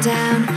down.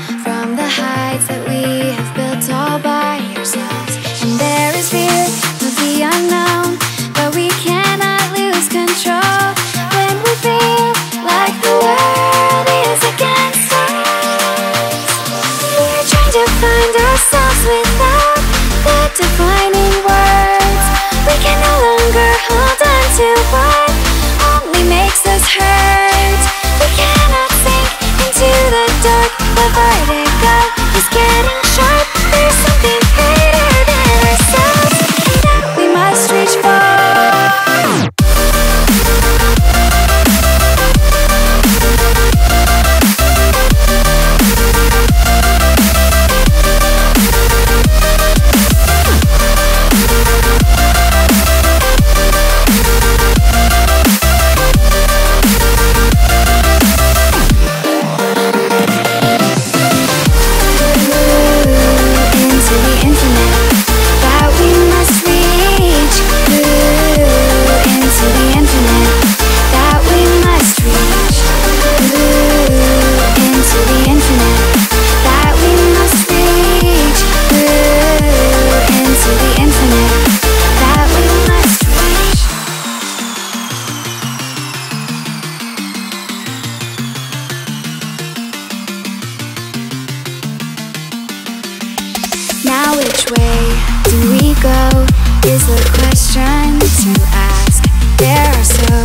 Is the question to ask. There are so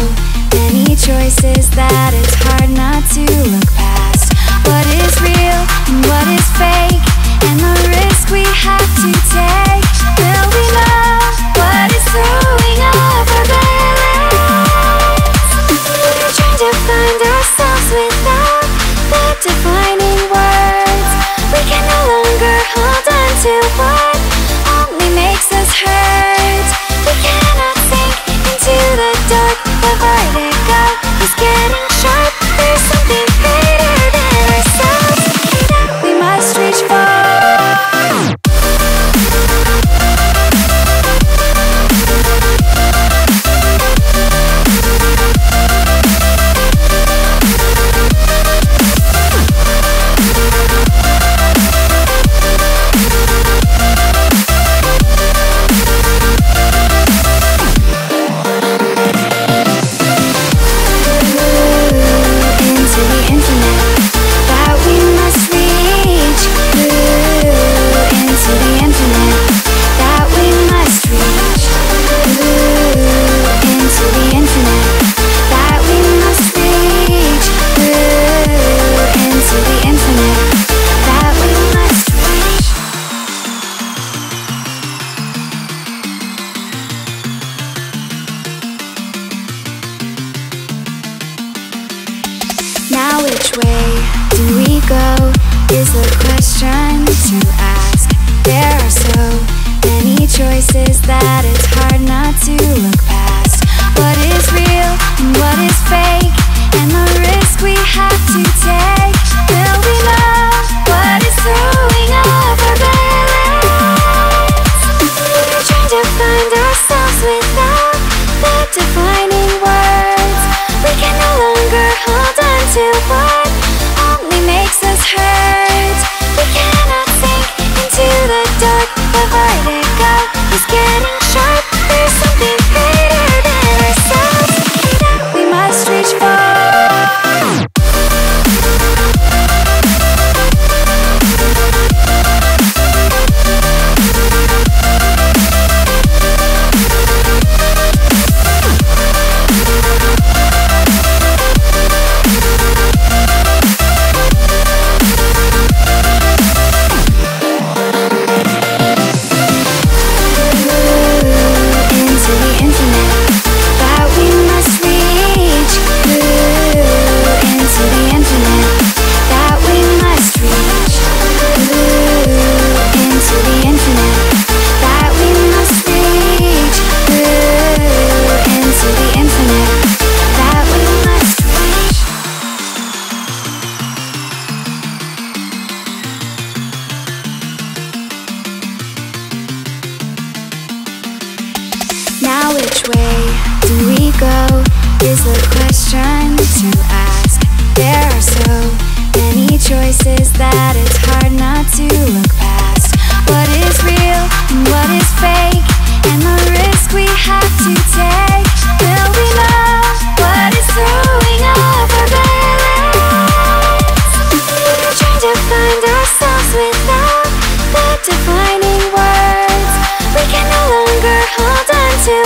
many choices that it's hard not to look past. What is real and what is fake, which way do we go is the question to ask. There are so many choices that it's hard not to look past. What is real and what is the question to ask. There are so many choices that it's hard not to look past. What is real and what is fake, and the risk we have to take. Will we know what is throwing off our balance? We're trying to find ourselves without the defining words. We can no longer hold on to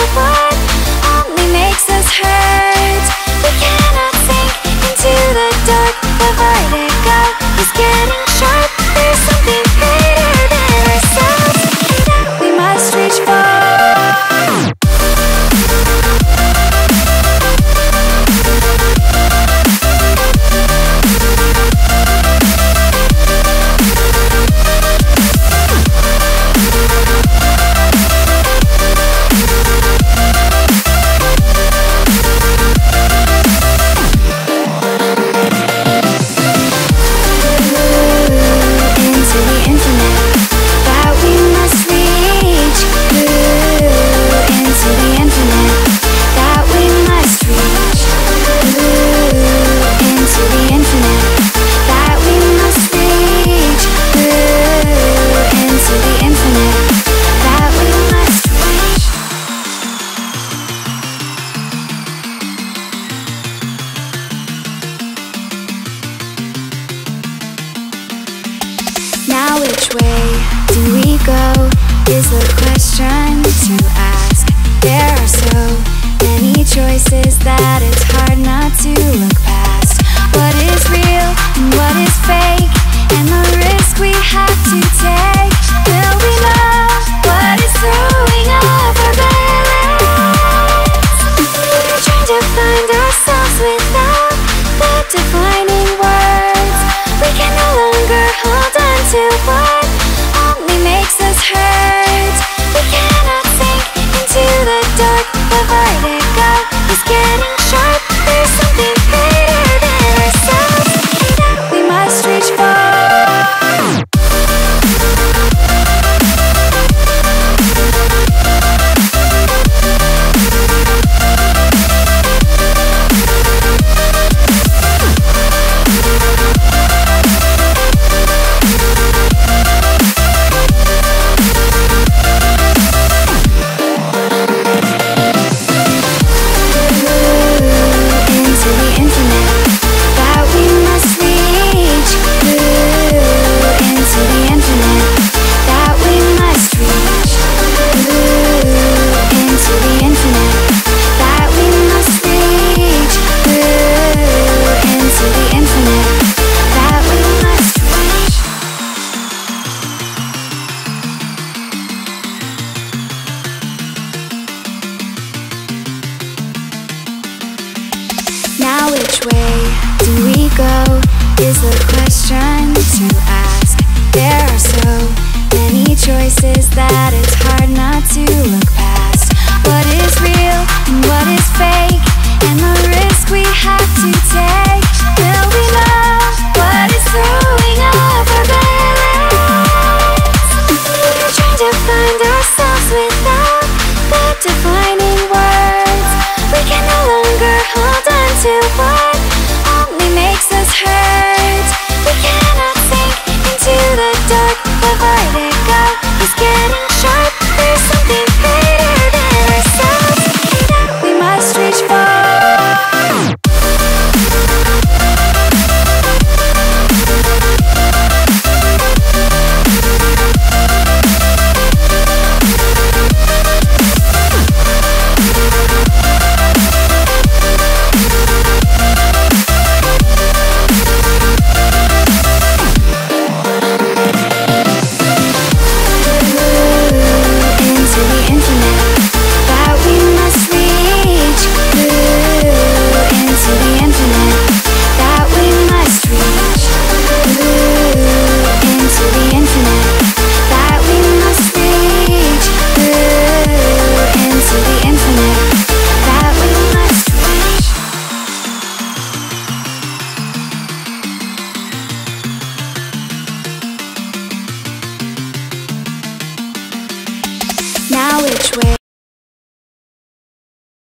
places that it's hard not to look past What is real and what is fake And the risk we have to take.